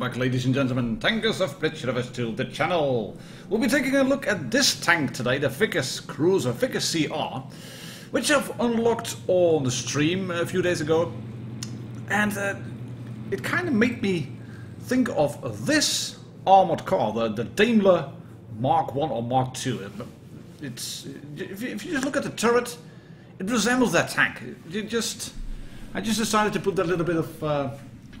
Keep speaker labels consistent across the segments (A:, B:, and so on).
A: back, ladies and gentlemen. Tankers of Blitz Universe to the channel. We'll be taking a look at this tank today, the Vickers Cruiser, Vickers CR, which I've unlocked on the stream a few days ago. And uh, it kind of made me think of this armored car, the, the Daimler Mark 1 or Mark 2. It's, if you, just look at the turret, it resembles that tank. Just, I just decided to put that little bit of uh,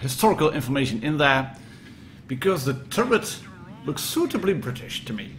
A: historical information in there because the turret looks suitably British to me.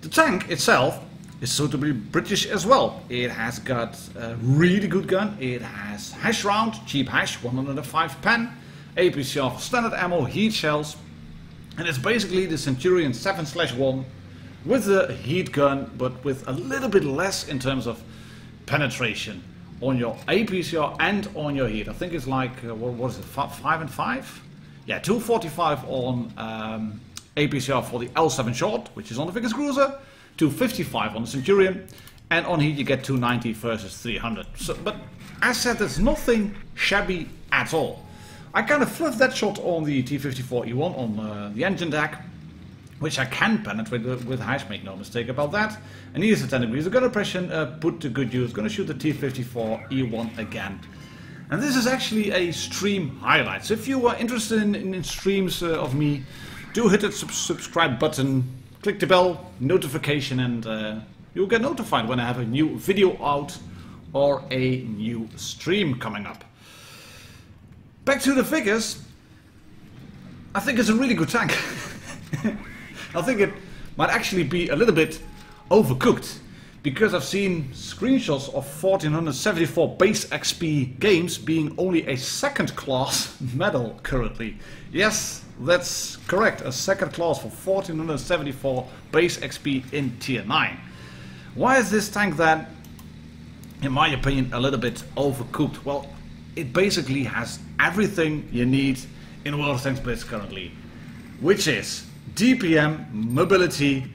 A: The tank itself is suitably British as well. It has got a really good gun. It has HESH round, cheap HESH, 105 pen, APCR for standard ammo, heat shells, and it's basically the Centurion 7/1 with a heat gun, but with a little bit less in terms of penetration on your APCR and on your heat. I think it's like, uh, what was it, five and five? Yeah, 245 on um, APCR for the L7 short, which is on the Vickers Cruiser, 255 on the Centurion, and on heat you get 290 versus 300. So, but as said, there's nothing shabby at all. I kind of fluffed that shot on the T54E1 on uh, the engine deck, which I can penetrate with HESH, make no mistake about that. And here's the 10 degrees. The gun depression uh, put to good use. Going to shoot the T54E1 again. And this is actually a stream highlight. So if you are interested in, in, in streams uh, of me, do hit that sub subscribe button, click the bell, notification, and uh, you'll get notified when I have a new video out or a new stream coming up. Back to the figures. I think it's a really good tank. I think it might actually be a little bit overcooked because I've seen screenshots of 1474 base XP games being only a second class medal currently. Yes, that's correct, a second class for 1474 base XP in tier 9. Why is this tank then, in my opinion, a little bit overcooked? Well, it basically has everything you need in World of Tanks Blitz currently, which is DPM, mobility,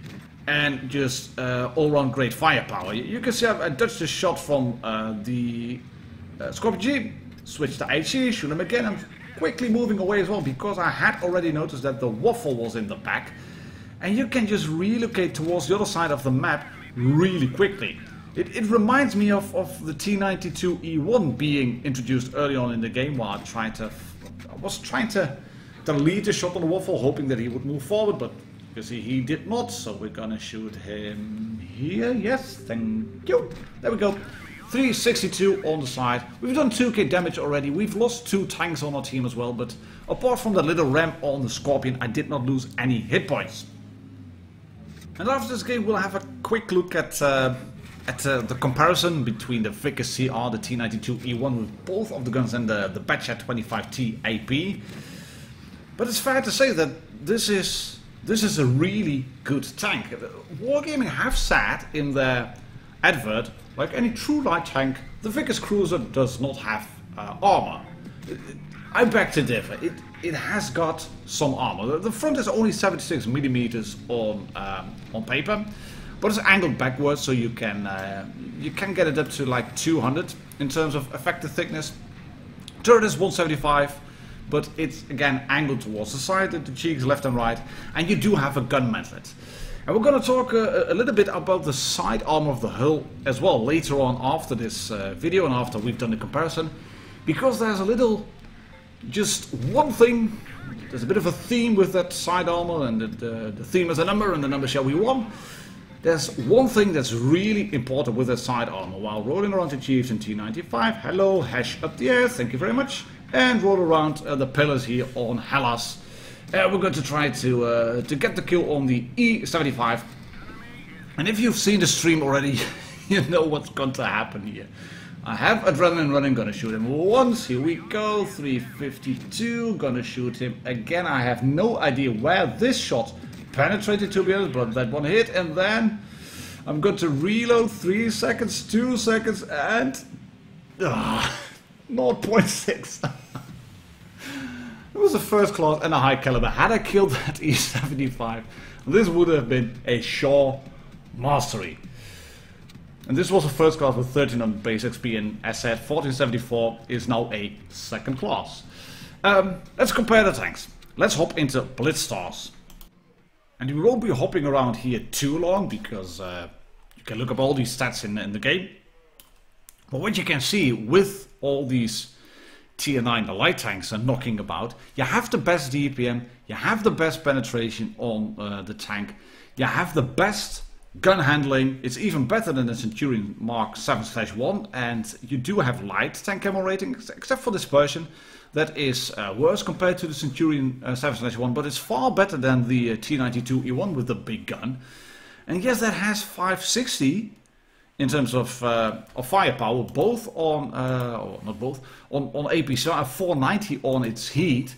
A: and just uh, all-round great firepower. You, can see I've, a shot from uh, the uh, Scorpion G, switch to HE, shoot him again. I'm quickly moving away as well because I had already noticed that the waffle was in the back. And you can just relocate towards the other side of the map really quickly. It, it reminds me of, of the T92E1 being introduced early on in the game while I tried to... I was trying to to lead the shot on the waffle, hoping that he would move forward, but you see he did not, so we're gonna shoot him here. Yes, thank you. There we go. 362 on the side. We've done 2k damage already. We've lost two tanks on our team as well, but apart from the little ramp on the Scorpion, I did not lose any hit points. And after this game, we'll have a quick look at uh, at uh, the comparison between the Vickers CR, the T92E1 with both of the guns and the, the Batchat 25T AP. But it's fair to say that this is this is a really good tank. Wargaming have said in their advert, like any true light tank, the Vickers Cruiser does not have uh, armor. I beg to differ. It it has got some armor. The front is only 76 millimeters on um, on paper, but it's angled backwards, so you can uh, you can get it up to like 200 in terms of effective thickness. Turret is 175 but it's again angled towards the side, of the cheeks left and right, and you do have a gun mantlet. And we're going to talk uh, a little bit about the side arm of the hull as well later on after this uh, video and after we've done the comparison, because there's a little, just one thing, there's a bit of a theme with that side armor, and the, the, the theme is a number, and the number shall be one. There's one thing that's really important with the side armor. While rolling around the Chieftain T95, hello, HESH up the air, thank you very much and roll around uh, the pillars here on Hellas. Uh, we're going to try to uh, to get the kill on the E75. And if you've seen the stream already, you know what's going to happen here. I have adrenaline running, gonna shoot him once, here we go, 352, gonna shoot him again. I have no idea where this shot penetrated to be honest, but that one hit, and then I'm going to reload, 3 seconds, 2 seconds, and... Uh, 0.6. was a first class and a high caliber. Had I killed that E75, this would have been a sure mastery. And this was a first class with 13 on base XP and as said 1474 is now a second class. Um, let's compare the tanks. let's hop into Blitzstars. And we won't be hopping around here too long because uh, you can look up all these stats in, in the game. But what you can see with all these tier 9 the light tanks are knocking about, you have the best DPM, you have the best penetration on uh, the tank, you have the best gun handling, it's even better than the Centurion Mark 7-1 and you do have light tank camo rating except for dispersion that is uh, worse compared to the Centurion uh, 7-1 but it's far better than the uh, T92E1 with the big gun. And yes that has 560 in terms of, uh, of firepower both on, uh, or not both, on, on APCR 490 on its heat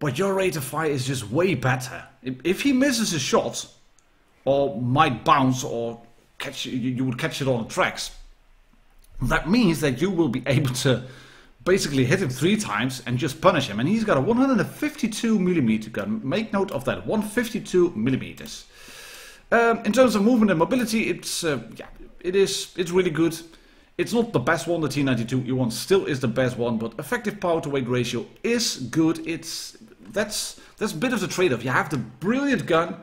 A: but your rate of fire is just way better. If, he misses a shot or might bounce or catch you, you would catch it on the tracks. That means that you will be able to basically hit him three times and just punish him. And he's got a 152 millimeter gun. Make note of that, 152 millimeters. Um, in terms of movement and mobility, it's uh, yeah, it is it's really good. It's not the best one. The T92E1 still is the best one, but effective power to weight ratio is good. It's that's that's a bit of the trade-off. You have the brilliant gun,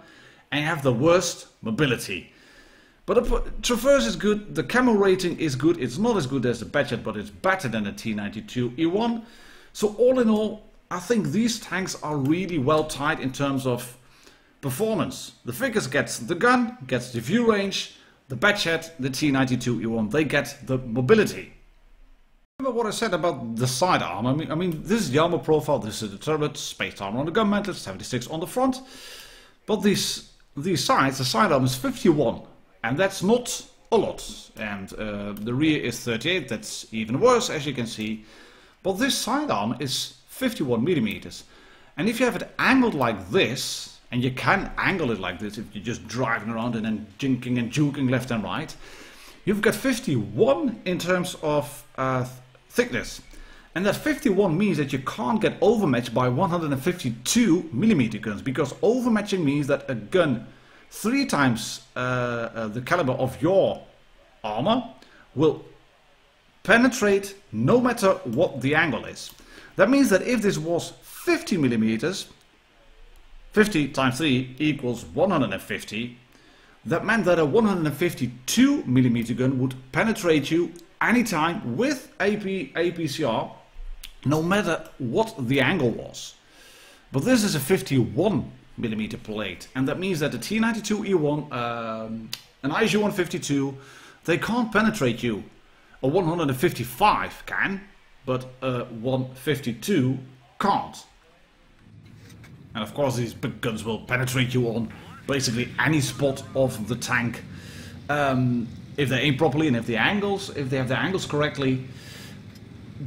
A: and you have the worst mobility. But the Traverse is good, the camo rating is good, it's not as good as the Batchat, but it's better than the T92E1. So all in all, I think these tanks are really well tied in terms of performance. The Vickers gets the gun, gets the view range, the Batchat, the T92E1, they get the mobility. Remember what I said about the sidearm? I mean, I mean, this is the armor profile, this is the turret, space armor on the gun mantle, 76 on the front. But these these sides, the side sidearm is 51, and that's not a lot. And uh, the rear is 38, that's even worse, as you can see. But this side sidearm is 51 millimeters. And if you have it angled like this, and you can angle it like this if you're just driving around and then jinking and juking left and right, you've got 51 in terms of uh, thickness. And that 51 means that you can't get overmatched by 152 millimeter guns because overmatching means that a gun three times uh, uh, the caliber of your armor will penetrate no matter what the angle is. That means that if this was 50 millimeters, 50 times 3 equals 150, that meant that a 152 millimeter gun would penetrate you anytime with AP, APCR no matter what the angle was. But this is a 51 millimeter plate, and that means that the T92E1 um, an ISU-152, they can't penetrate you. A 155 can, but a 152 can't. And of course these big guns will penetrate you on basically any spot of the tank. Um, if they aim properly and if the angles, if they have the angles correctly.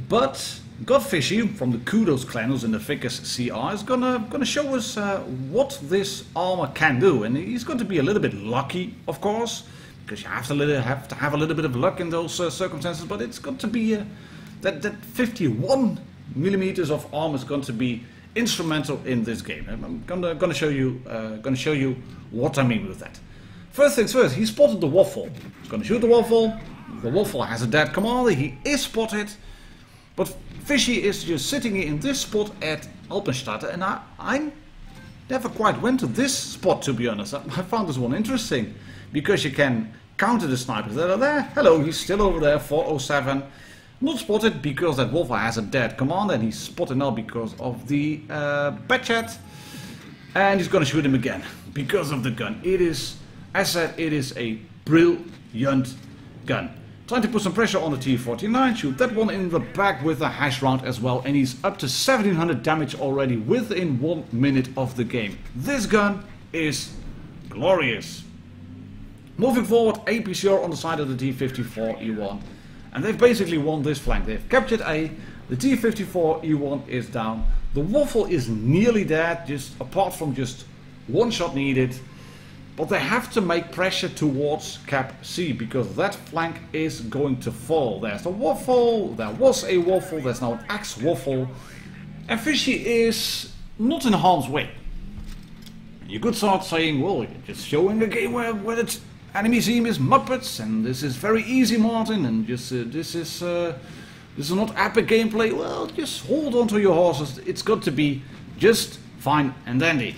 A: But Godfishy from the Kudos clan, who's in the Vickers CR, is gonna gonna show us uh, what this armor can do, and he's going to be a little bit lucky, of course, because you have to little, have to have a little bit of luck in those uh, circumstances. But it's got to be uh, that that 51 millimeters of armor is going to be instrumental in this game. I'm gonna gonna show you uh, gonna show you what I mean with that. First things first, he spotted the waffle. He's gonna shoot the waffle. The waffle has a dead commander. He is spotted. But Fishy is just sitting in this spot at Alpenstadt and I, I never quite went to this spot to be honest. I found this one interesting because you can counter the snipers that are there. Hello, he's still over there, 407. Not spotted because that Wolfer has a dead commander and he's spotted now because of the uh, chat. And he's gonna shoot him again because of the gun. It is, as said, it is a brilliant gun. Trying to put some pressure on the T-49, shoot that one in the back with a HESH round as well, and he's up to 1700 damage already within one minute of the game. This gun is glorious. Moving forward, APCR on the side of the T-54E1. And they've basically won this flank. They've captured A, the T-54E1 is down, the Waffle is nearly dead, just apart from just one shot needed. But they have to make pressure towards Cap C because that flank is going to fall. There's a waffle, there was a waffle, there's now an axe waffle. And Fishy is not in harm's way. You could start saying, well, you're just showing a game where, where the enemy team is Muppets and this is very easy, Martin, and just uh, this is uh, this is not epic gameplay. Well, just hold on to your horses. It's got to be just fine and dandy.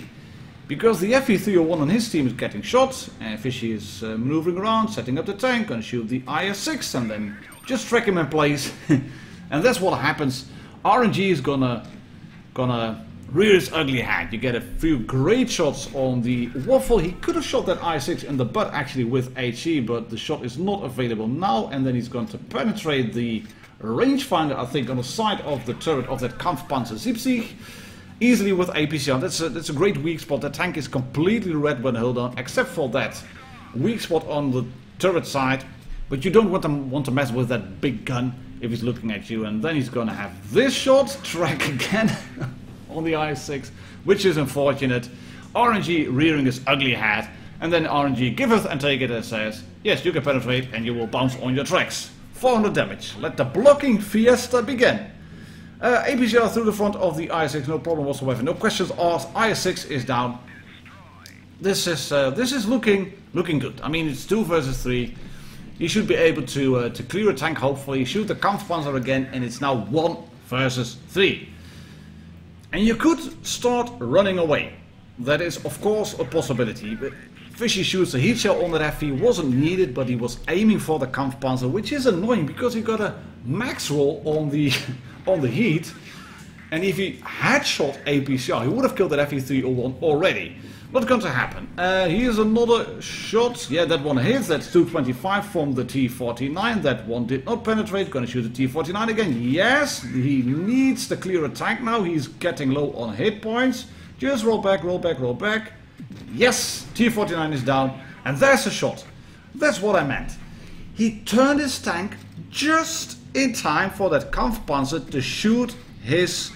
A: Because the FV301 on his team is getting shot, and Fishy is uh, maneuvering around, setting up the tank, gonna shoot the IS-6 and then just track him in place. and that's what happens. RNG is gonna gonna rear ugly head. You get a few great shots on the Waffle. He could have shot that I6 in the butt actually with HE, but the shot is not available now. And then he's going to penetrate the rangefinder, I think, on the side of the turret of that Kampfpanzer Siebzig easily with APCR. That's a, that's a great weak spot. The tank is completely red when held on, except for that weak spot on the turret side. But you don't want to, want to mess with that big gun if he's looking at you. And then he's going to have this shot track again on the IS-6, which is unfortunate. RNG rearing his ugly head. And then RNG giveth and taketh and says, yes, you can penetrate and you will bounce on your tracks. 400 damage. Let the blocking fiesta begin. Uh, APCR through the front of the IS-6, no problem whatsoever. No questions asked. IS-6 is down. This is uh, this is looking looking good. I mean, it's two versus three. You should be able to uh, to clear a tank. Hopefully, shoot the Kampfpanzer again, and it's now one versus three. And you could start running away. That is, of course, a possibility. But Fishy shoots a heat shell on that FV wasn't needed, but he was aiming for the Kampfpanzer, which is annoying because he got a max roll on the on the heat. And if he had shot APCR, he would have killed that FV301 already. What's going to happen? Uh, here's another shot. Yeah, that one hits. That's 225 from the T49. That one did not penetrate. Gonna shoot the T49 again. Yes, he needs to clear a tank now. He's getting low on hit points. Just roll back, roll back, roll back. Yes, T49 is down. And there's a shot. That's what I meant. He turned his tank just in time for that Kampfpanzer to shoot his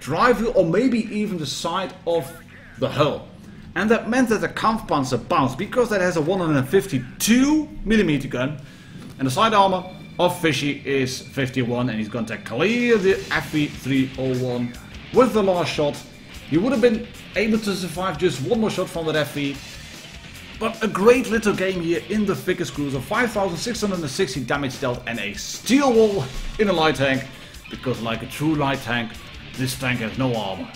A: drive wheel or maybe even the side of the hull. And that meant that the Kampfpanzer bounced because that has a 152 millimeter gun and the side armor of Fishy is 51 and he's going to clear the FV301 with the last shot. He would have been able to survive just one more shot from that FV but a great little game here in the Vickers Cruiser. 5660 damage dealt and a steel wall in a light tank. Because like a true light tank, this tank has no armor.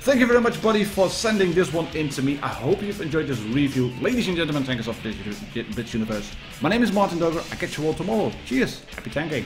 A: Thank you very much, buddy, for sending this one in to me. I hope you've enjoyed this review. Ladies and gentlemen, tankers of Blitz Universe. My name is Martin Dogger. I catch you all tomorrow. Cheers. Happy tanking.